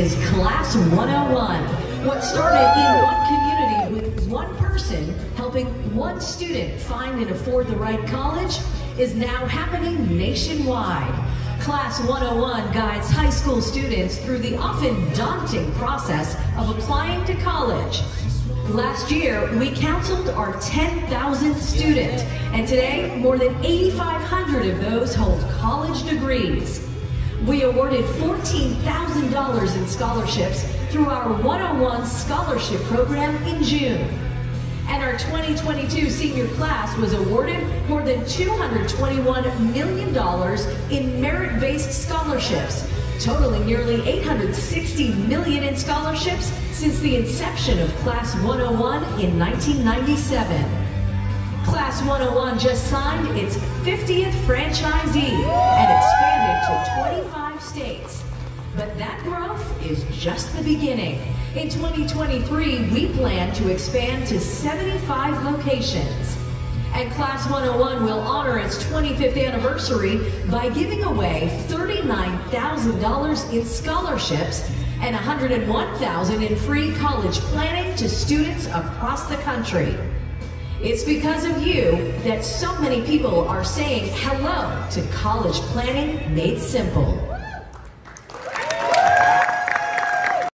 Class 101. What started in one community with one person helping one student find and afford the right college is now happening nationwide. Class 101 guides high school students through the often daunting process of applying to college. Last year, we counseled our 10,000th student, and today, more than 8,500 of those hold college degrees. We awarded $14,000 in scholarships through our 101 scholarship program in June. And our 2022 senior class was awarded more than $221 million in merit-based scholarships, totaling nearly 860 million in scholarships since the inception of Class 101 in 1997. Class 101 just signed its 50th franchisee But that growth is just the beginning. In 2023, we plan to expand to 75 locations. And Class 101 will honor its 25th anniversary by giving away $39,000 in scholarships and $101,000 in free college planning to students across the country. It's because of you that so many people are saying hello to college planning made simple.